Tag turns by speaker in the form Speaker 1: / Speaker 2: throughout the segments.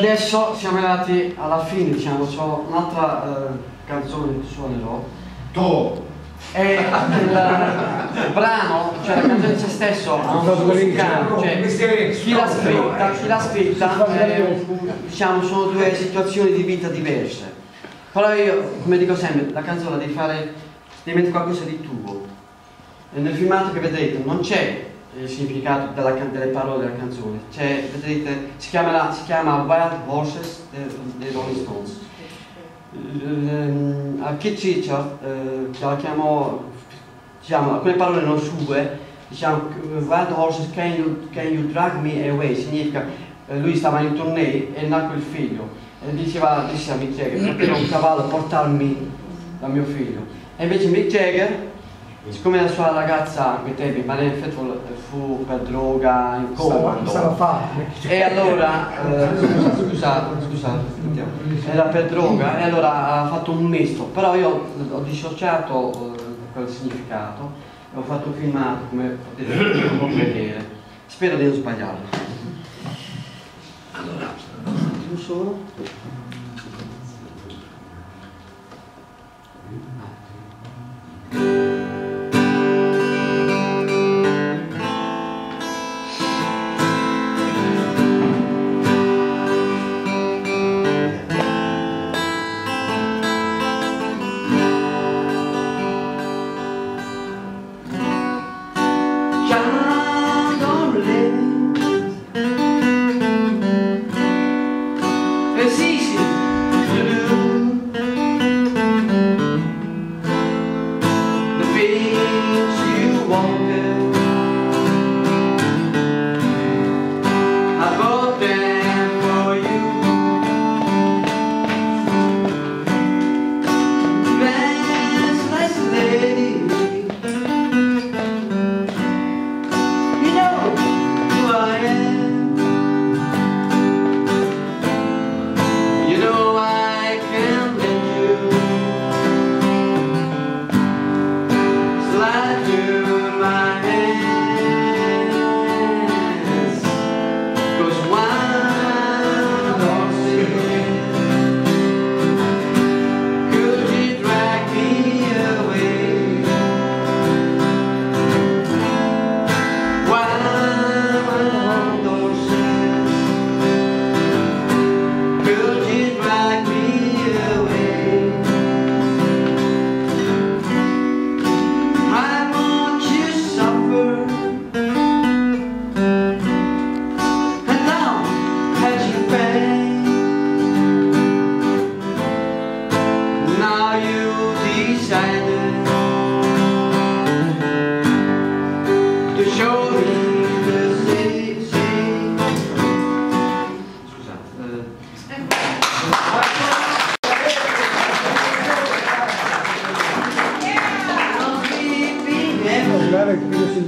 Speaker 1: Adesso siamo arrivati alla fine, diciamo, c'ho un'altra eh, canzone che suonerò.
Speaker 2: Tu!
Speaker 1: E il, il brano, cioè la canzone in se stesso ha un significato, cioè chi l'ha scritta, chi l'ha scritta eh, diciamo sono due situazioni di vita diverse. Però io, come dico sempre, la canzone devi fare, devi mettere qualcosa di tuo. E nel filmato che vedrete non c'è il significato della, delle parole della canzone. Cioè, vedete, si chiama, si chiama Wild Horses dei Rolling Stones. A Kit Richard eh, la chiamò, diciamo, alcune parole non sue, diciamo, Wild Horses, can you, can you drag me away? Significa, eh, lui stava in tournée e nacque il figlio e diceva, disse a Mick Jagger, perché un cavallo portarmi da mio figlio? E invece Mick Jagger siccome la sua ragazza a quei tempi Faithfull fu per droga in coma e allora eh, scusa, scusa, era per droga e allora ha fatto un misto. Però io ho dissociato eh, quel significato e ho fatto un filmato come potete vedere. Spero di non sbagliare allora un solo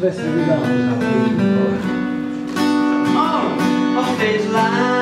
Speaker 3: Sylvester Stallone.
Speaker 1: Oh, off his life.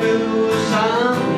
Speaker 1: blues on